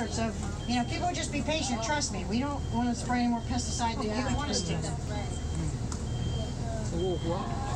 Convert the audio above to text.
research. So, you know, people would just be patient. Trust me. We don't want to spray any more pesticide than you want us to. Wow.